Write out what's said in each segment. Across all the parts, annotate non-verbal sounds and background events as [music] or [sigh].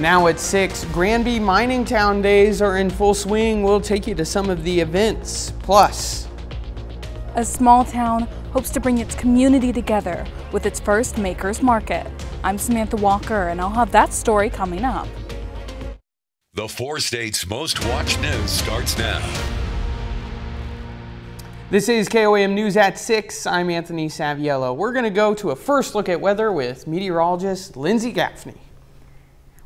Now at 6, Granby Mining Town days are in full swing. We'll take you to some of the events. Plus, a small town hopes to bring its community together with its first Makers Market. I'm Samantha Walker, and I'll have that story coming up. The four states' most watched news starts now. This is KOAM News at 6. I'm Anthony Saviello. We're going to go to a first look at weather with meteorologist Lindsay Gaffney.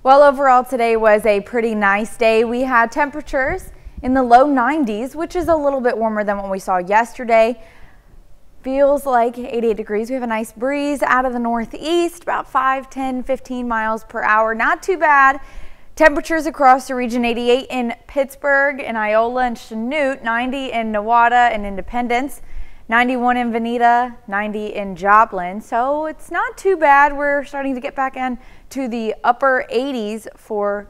Well, overall today was a pretty nice day. We had temperatures in the low 90s, which is a little bit warmer than what we saw yesterday. Feels like 88 degrees. We have a nice breeze out of the northeast, about 5, 10, 15 miles per hour. Not too bad. Temperatures across the region 88 in Pittsburg and Iola and Chanute, 90 in Nowata and Independence. 91 in Vinita, 90 in Joplin. So it's not too bad. We're starting to get back in to the upper 80s for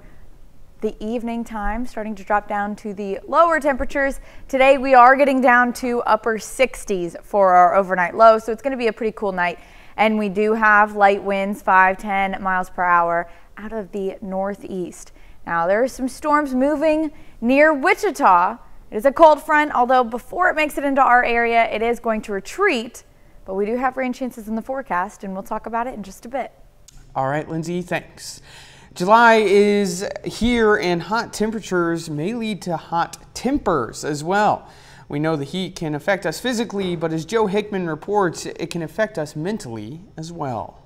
the evening time, starting to drop down to the lower temperatures. Today we are getting down to upper 60s for our overnight low. So it's going to be a pretty cool night. And we do have light winds, 5, 10 miles per hour out of the northeast. Now there are some storms moving near Wichita. It is a cold front, although before it makes it into our area, it is going to retreat. But we do have rain chances in the forecast, and we'll talk about it in just a bit. All right, Lindsay, thanks. July is here, and hot temperatures may lead to hot tempers as well. We know the heat can affect us physically, but as Joe Hickman reports, it can affect us mentally as well.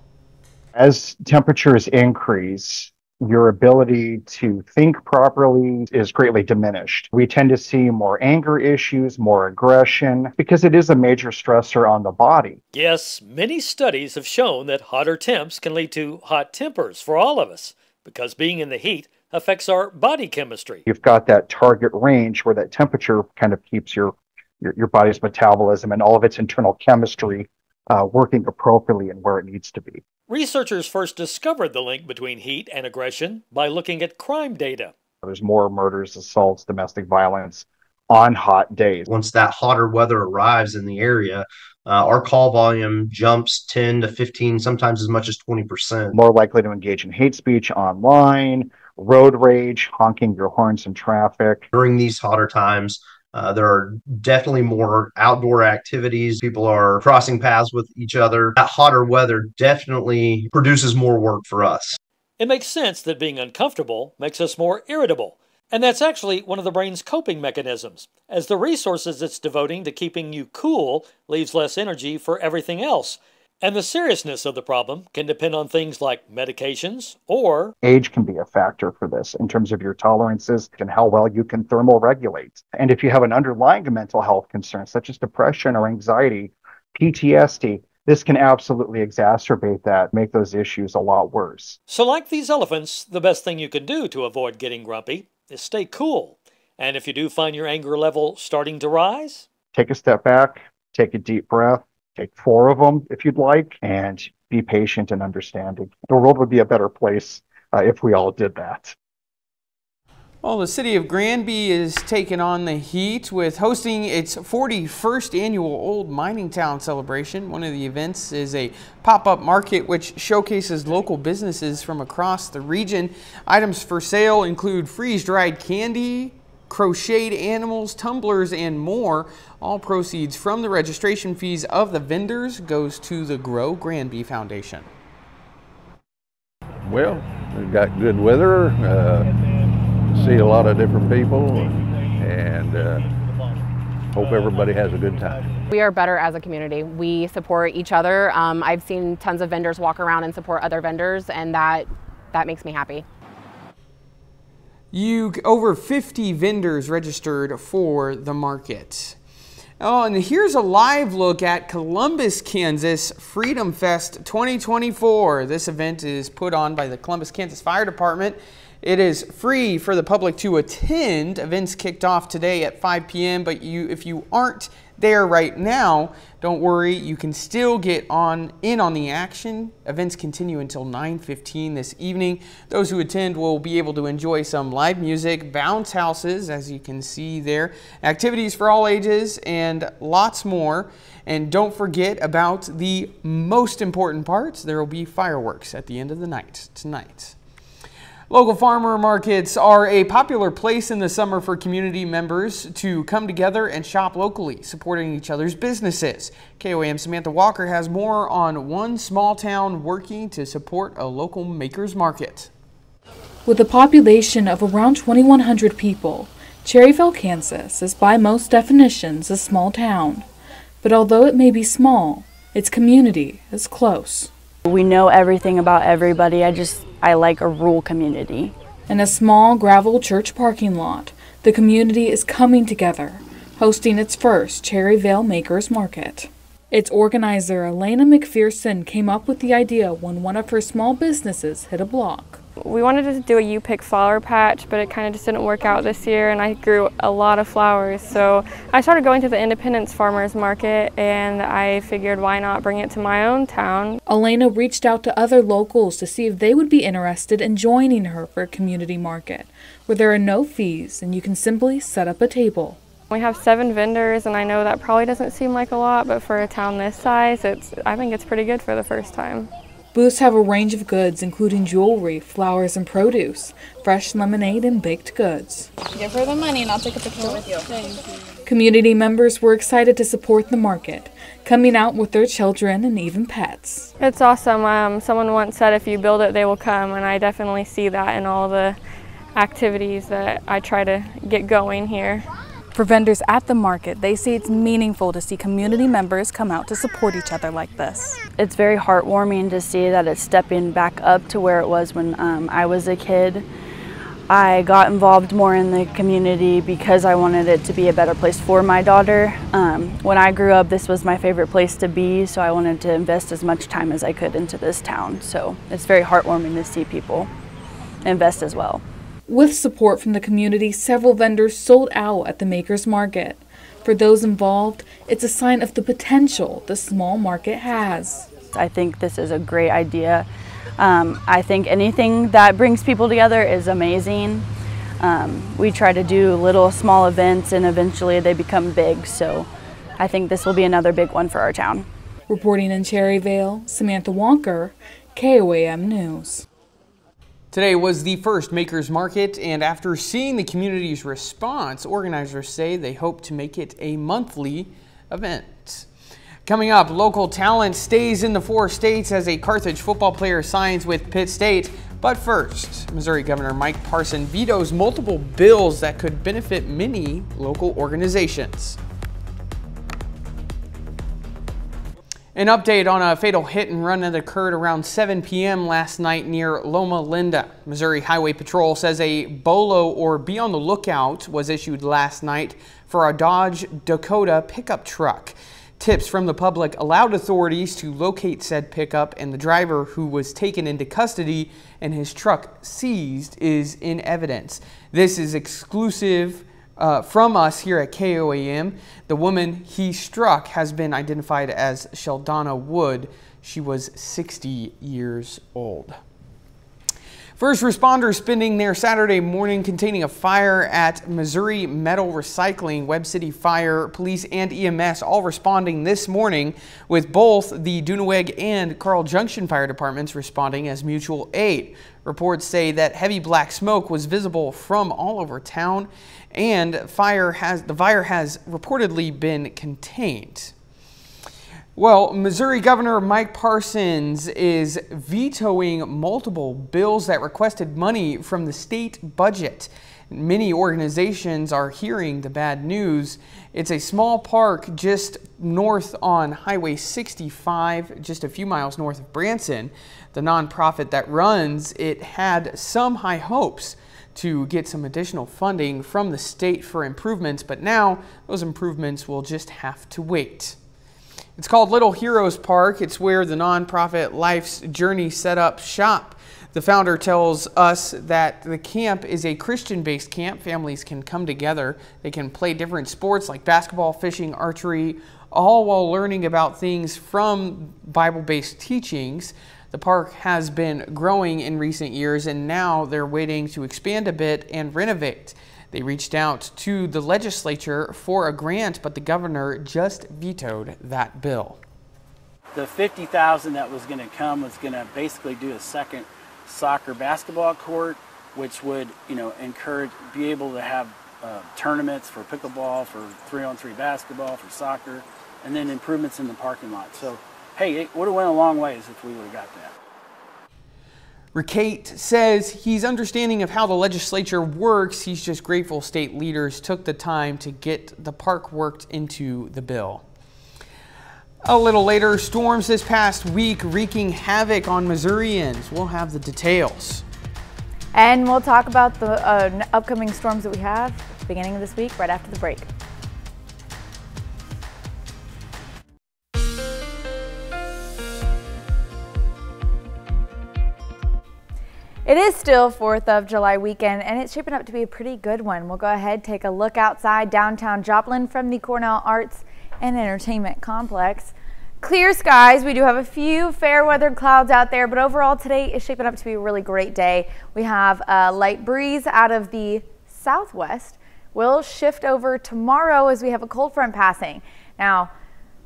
As temperatures increase, your ability to think properly is greatly diminished. We tend to see more anger issues, more aggression, because it is a major stressor on the body. Yes, many studies have shown that hotter temps can lead to hot tempers for all of us, because being in the heat affects our body chemistry. You've got that target range where that temperature kind of keeps your your, your body's metabolism and all of its internal chemistry uh, working appropriately and where it needs to be. Researchers first discovered the link between heat and aggression by looking at crime data. There's more murders, assaults, domestic violence on hot days. Once that hotter weather arrives in the area, uh, our call volume jumps 10 to 15, sometimes as much as 20%. More likely to engage in hate speech online, road rage, honking your horns in traffic. During these hotter times, uh, there are definitely more outdoor activities. People are crossing paths with each other. That hotter weather definitely produces more work for us. It makes sense that being uncomfortable makes us more irritable. And that's actually one of the brain's coping mechanisms, as the resources it's devoting to keeping you cool leaves less energy for everything else. And the seriousness of the problem can depend on things like medications or age can be a factor for this in terms of your tolerances and how well you can thermal regulate. And if you have an underlying mental health concern, such as depression or anxiety, PTSD, this can absolutely exacerbate that, make those issues a lot worse. So, like these elephants, the best thing you can do to avoid getting grumpy is stay cool. And if you do find your anger level starting to rise, take a step back, take a deep breath take four of them if you'd like, and be patient and understanding. The world would be a better place uh, if we all did that. Well, the city of Granby is taking on the heat with hosting its 41st annual Old Mining Town celebration. One of the events is a pop-up market which showcases local businesses from across the region. Items for sale include freeze-dried candy, crocheted animals, tumblers, and more. All proceeds from the registration fees of the vendors goes to the Grow Granby Foundation. Well, we've got good weather, uh, see a lot of different people, and uh, hope everybody has a good time. We are better as a community. We support each other. Um, I've seen tons of vendors walk around and support other vendors, and that that makes me happy. You over 50 vendors registered for the market. Oh, and here's a live look at Columbus, Kansas Freedom Fest 2024. This event is put on by the Columbus, Kansas Fire Department. It is free for the public to attend. Events kicked off today at 5 p.m., but you, if you aren't there right now, don't worry, you can still get on in on the action. Events continue until 9:15 this evening. Those who attend will be able to enjoy some live music, bounce houses as you can see there, activities for all ages and lots more. And don't forget about the most important parts. There will be fireworks at the end of the night tonight. Local farmer markets are a popular place in the summer for community members to come together and shop locally, supporting each other's businesses. KOAM Samantha Walker has more on one small town working to support a local maker's market. With a population of around 2,100 people, Cherryvale, Kansas is by most definitions a small town. But although it may be small, its community is close. We know everything about everybody. I just, I like a rural community. In a small gravel church parking lot, the community is coming together, hosting its first Cherryvale Makers Market. Its organizer, Elena McPherson, came up with the idea when one of her small businesses hit a block. We wanted to do a U-pick flower patch, but it kind of just didn't work out this year, and I grew a lot of flowers. So I started going to the Independence Farmers Market, and I figured why not bring it to my own town. Elena reached out to other locals to see if they would be interested in joining her for a community market, where there are no fees and you can simply set up a table. We have seven vendors, and I know that probably doesn't seem like a lot, but for a town this size, it's I think it's pretty good for the first time. Booths have a range of goods, including jewelry, flowers, and produce, fresh lemonade, and baked goods. Give her the money and I'll take a picture with you. Thank you. Community members were excited to support the market, coming out with their children and even pets. It's awesome. Um, someone once said if you build it, they will come, and I definitely see that in all the activities that I try to get going here. For vendors at the market, they say it's meaningful to see community members come out to support each other like this. It's very heartwarming to see that it's stepping back up to where it was when um, I was a kid. I got involved more in the community because I wanted it to be a better place for my daughter. Um, when I grew up, this was my favorite place to be, so I wanted to invest as much time as I could into this town. So it's very heartwarming to see people invest as well. With support from the community, several vendors sold out at the Makers Market. For those involved, it's a sign of the potential the small market has. I think this is a great idea. Um, I think anything that brings people together is amazing. Um, we try to do little small events and eventually they become big, so I think this will be another big one for our town. Reporting in Cherryvale, Samantha Walker, KOAM News. Today was the first Makers Market, and after seeing the community's response, organizers say they hope to make it a monthly event. Coming up, local talent stays in the four states as a Carthage football player signs with Pitt State. But first, Missouri Governor Mike Parson vetoes multiple bills that could benefit many local organizations. An update on a fatal hit and run that occurred around 7 p.m. last night near Loma Linda. Missouri Highway Patrol says a BOLO or be on the lookout was issued last night for a Dodge Dakota pickup truck. Tips from the public allowed authorities to locate said pickup and the driver who was taken into custody and his truck seized is in evidence. This is exclusive uh, from us here at KOAM. The woman he struck has been identified as Sheldana Wood. She was 60 years old. First responders spending their Saturday morning containing a fire at Missouri Metal Recycling, Webb City Fire, Police, and EMS all responding this morning with both the Duenweg and Carl Junction Fire Departments responding as mutual aid. Reports say that heavy black smoke was visible from all over town and fire has the fire has reportedly been contained. Well, Missouri Governor Mike Parsons is vetoing multiple bills that requested money from the state budget. Many organizations are hearing the bad news. It's a small park just north on Highway 65, just a few miles north of Branson. The nonprofit that runs it had some high hopes to get some additional funding from the state for improvements, but now those improvements will just have to wait. It's called Little Heroes Park. It's where the nonprofit Life's Journey set up shop. The founder tells us that the camp is a Christian based camp. Families can come together. They can play different sports like basketball, fishing, archery, all while learning about things from Bible based teachings. The park has been growing in recent years and now they're waiting to expand a bit and renovate. They reached out to the legislature for a grant, but the governor just vetoed that bill. The 50,000 that was going to come was going to basically do a second soccer basketball court which would, you know, encourage, be able to have uh, tournaments for pickleball, for three-on-three basketball, for soccer, and then improvements in the parking lot. So, hey, it would have went a long ways if we would have got that. Ricate says he's understanding of how the legislature works. He's just grateful state leaders took the time to get the park worked into the bill. A little later, storms this past week wreaking havoc on Missourians. We'll have the details. And we'll talk about the uh, upcoming storms that we have beginning of this week right after the break. It is still 4th of July weekend and it's shaping up to be a pretty good one. We'll go ahead take a look outside downtown Joplin from the Cornell Arts and Entertainment Complex. Clear skies. We do have a few fair weather clouds out there, but overall today is shaping up to be a really great day. We have a light breeze out of the southwest. We'll shift over tomorrow as we have a cold front passing. Now,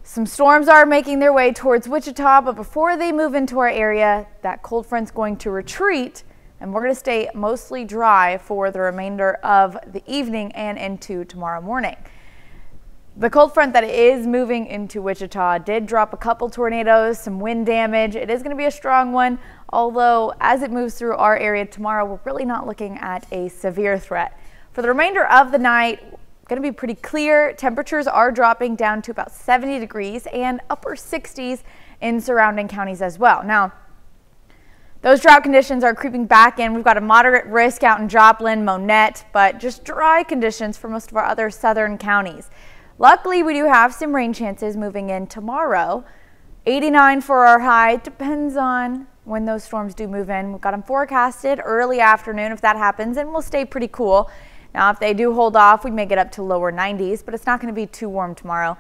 some storms are making their way towards Wichita, but before they move into our area, that cold front's going to retreat and we're going to stay mostly dry for the remainder of the evening and into tomorrow morning. The cold front that is moving into Wichita did drop a couple tornadoes, some wind damage. It is going to be a strong one, although as it moves through our area tomorrow, we're really not looking at a severe threat. For the remainder of the night, going to be pretty clear. Temperatures are dropping down to about 70 degrees and upper 60s in surrounding counties as well. Now, those drought conditions are creeping back in. We've got a moderate risk out in Joplin, Monett, but just dry conditions for most of our other southern counties. Luckily, we do have some rain chances moving in tomorrow. 89 for our high. Depends on when those storms do move in. We've got them forecasted early afternoon if that happens, and we'll stay pretty cool. Now, if they do hold off, we may get up to lower 90s, but it's not going to be too warm tomorrow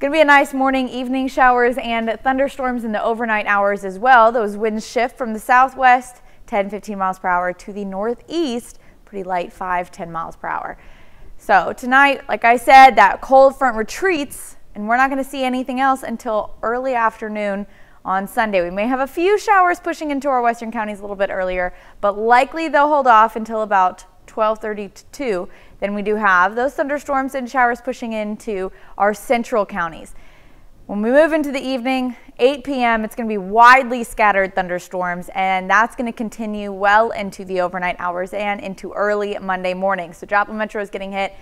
going to be a nice morning, evening showers and thunderstorms in the overnight hours as well. Those winds shift from the southwest 10, 15 miles per hour to the northeast, pretty light 5, 10 miles per hour. So tonight, like I said, that cold front retreats and we're not going to see anything else until early afternoon on Sunday. We may have a few showers pushing into our western counties a little bit earlier, but likely they'll hold off until about 1230 to 2. Then we do have those thunderstorms and showers pushing into our central counties. When we move into the evening, 8 p.m., it's going to be widely scattered thunderstorms, and that's going to continue well into the overnight hours and into early Monday morning. So Joplin Metro is getting hit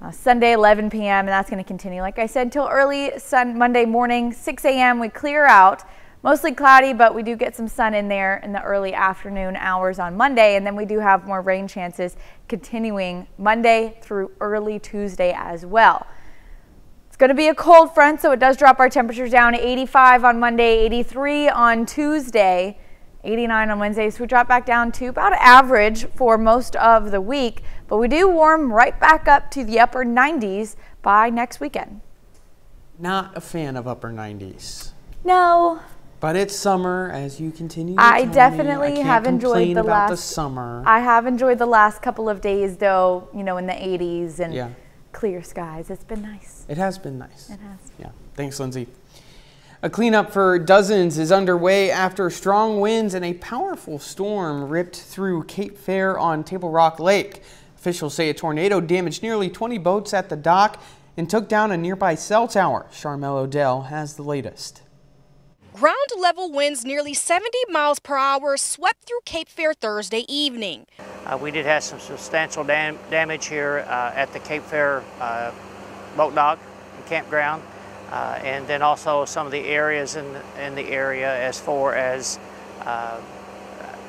uh, Sunday, 11 p.m., and that's going to continue, like I said, until early sun Monday morning, 6 a.m. We clear out. Mostly cloudy, but we do get some sun in there in the early afternoon hours on Monday, and then we do have more rain chances continuing Monday through early Tuesday as well. It's going to be a cold front, so it does drop our temperatures down to 85 on Monday, 83 on Tuesday, 89 on Wednesday. So we drop back down to about average for most of the week, but we do warm right back up to the upper 90s by next weekend. Not a fan of upper 90s. No, but it's summer, as you continue. I definitely I have enjoyed the last the summer. I have enjoyed the last couple of days, though. You know, in the 80s and yeah. clear skies. It's been nice. It has been nice. It has. Yeah. Thanks, Lindsay. A cleanup for dozens is underway after strong winds and a powerful storm ripped through Cape Fair on Table Rock Lake. Officials say a tornado damaged nearly 20 boats at the dock and took down a nearby cell tower. Charmel Odell has the latest. Ground level winds nearly 70 miles per hour swept through Cape Fair Thursday evening. Uh, we did have some substantial dam damage here uh, at the Cape Fair uh, boat dock and campground, uh, and then also some of the areas in, in the area as far as uh,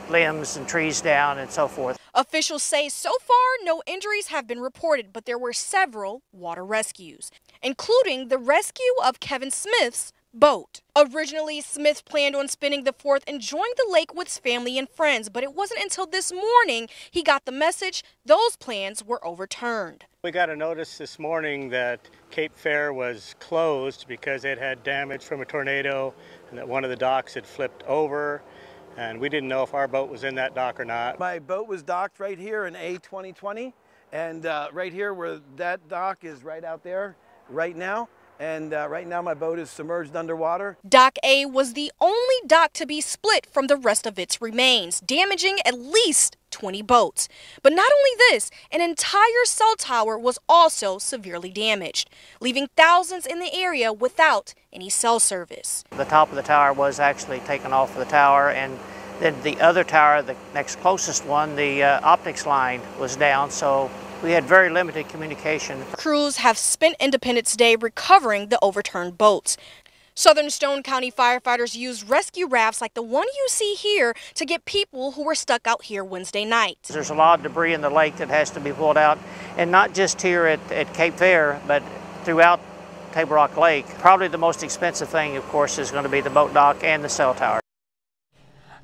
limbs and trees down and so forth. Officials say so far no injuries have been reported, but there were several water rescues, including the rescue of Kevin Smith's boat. Originally, Smith planned on spending the 4th enjoying the lake with his family and friends, but it wasn't until this morning he got the message those plans were overturned. We got a notice this morning that Cape Fair was closed because it had damage from a tornado and that one of the docks had flipped over and we didn't know if our boat was in that dock or not. My boat was docked right here in A2020 and uh, right here where that dock is right out there right now and uh, right now my boat is submerged underwater. Dock A was the only dock to be split from the rest of its remains, damaging at least 20 boats. But not only this, an entire cell tower was also severely damaged, leaving thousands in the area without any cell service. The top of the tower was actually taken off of the tower and then the other tower, the next closest one, the uh, optics line was down, so we had very limited communication. Crews have spent Independence Day recovering the overturned boats. Southern Stone County firefighters used rescue rafts like the one you see here to get people who were stuck out here Wednesday night. There's a lot of debris in the lake that has to be pulled out, and not just here at, at Cape Fair, but throughout Table Rock Lake. Probably the most expensive thing, of course, is going to be the boat dock and the cell tower.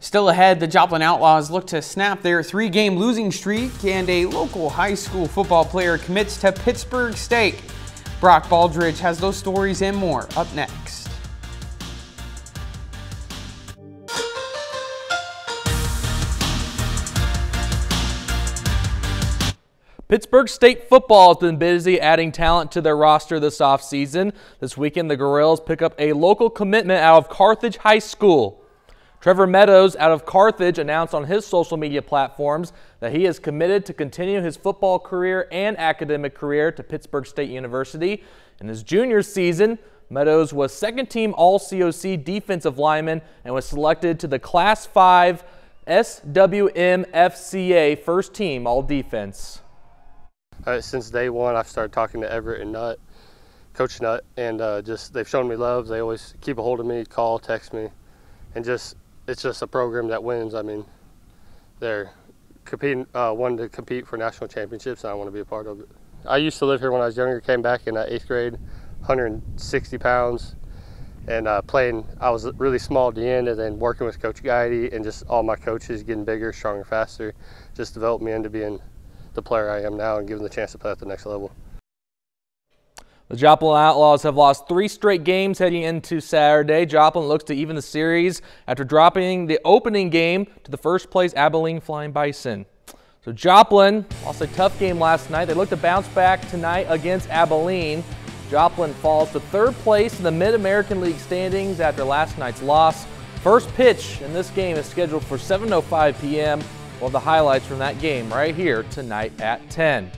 Still ahead, the Joplin Outlaws look to snap their three-game losing streak, and a local high school football player commits to Pittsburg State. Brock Baldridge has those stories and more up next. Pittsburg State football has been busy adding talent to their roster this offseason. This weekend, the Gorillas pick up a local commitment out of Carthage High School. Trevor Meadows out of Carthage announced on his social media platforms that he is committed to continue his football career and academic career to Pittsburg State University. In his junior season, Meadows was second team All COC defensive lineman and was selected to the Class 5 SWMFCA first team All Defense uh, since day one, I've started talking to Everett and Nutt, Coach Nutt, and uh, just they've shown me love. They always keep a hold of me, call, text me, and just it's just a program that wins. I mean, they're competing, uh, wanting to compete for national championships, and I want to be a part of it. I used to live here when I was younger. Came back in uh, eighth grade, 160 pounds, and uh, playing. I was really small at the end, and then working with Coach Guidey and just all my coaches getting bigger, stronger, faster, just developed me into being the player I am now and given the chance to play at the next level. The Joplin Outlaws have lost three straight games heading into Saturday. Joplin looks to even the series after dropping the opening game to the first place Abilene Flying Bison. So Joplin lost a tough game last night. They look to bounce back tonight against Abilene. Joplin falls to third place in the Mid-American League standings after last night's loss. First pitch in this game is scheduled for 7.05 p.m. We'll have the highlights from that game right here tonight at 10.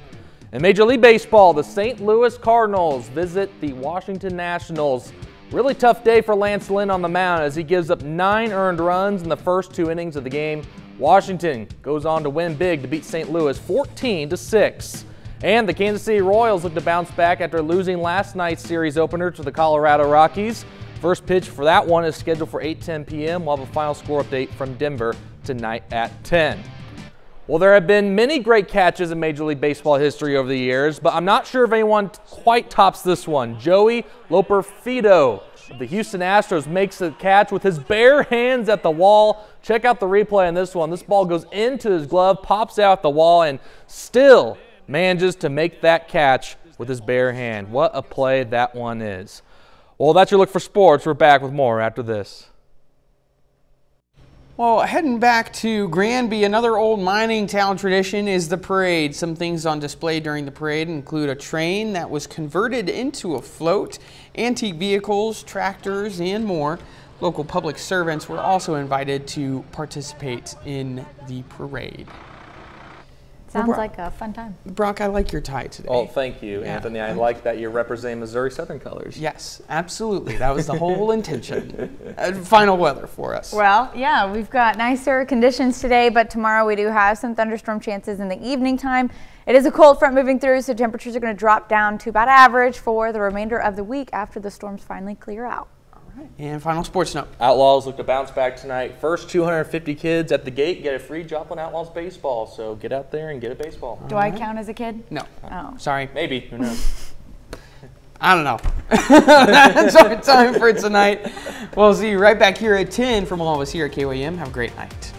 In Major League Baseball, the St. Louis Cardinals visit the Washington Nationals. Really tough day for Lance Lynn on the mound as he gives up nine earned runs in the first two innings of the game. Washington goes on to win big to beat St. Louis 14 to 6. And the Kansas City Royals look to bounce back after losing last night's series opener to the Colorado Rockies. First pitch for that one is scheduled for 8:10 p.m. We'll have a final score update from Denver tonight at 10. Well, there have been many great catches in Major League Baseball history over the years, but I'm not sure if anyone quite tops this one. Joey Loperfido of the Houston Astros makes the catch with his bare hands at the wall. Check out the replay on this one. This ball goes into his glove, pops out the wall, and still manages to make that catch with his bare hand. What a play that one is. Well, that's your look for sports. We're back with more after this. Well, heading back to Granby, another old mining town tradition is the parade. Some things on display during the parade include a train that was converted into a float, antique vehicles, tractors, and more. Local public servants were also invited to participate in the parade. Sounds Brock, like a fun time. Brock, I like your tie today. Oh, thank you, Yeah. Anthony. I like that you're representing Missouri Southern colors. Yes, absolutely. That was the whole [laughs] intention. Uh, final weather for us. Well, yeah, we've got nicer conditions today, but tomorrow we do have some thunderstorm chances in the evening time. It is a cold front moving through, so temperatures are going to drop down to about average for the remainder of the week after the storms finally clear out. And final sports note. Outlaws look to bounce back tonight. First 250 kids at the gate get a free Joplin Outlaws baseball. So get out there and get a baseball. Do I count as a kid? No. Oh. Sorry. Maybe. Who knows? [laughs] I don't know. [laughs] That's our time for tonight. We'll see you right back here at 10 from all of us here at KOAM. Have a great night.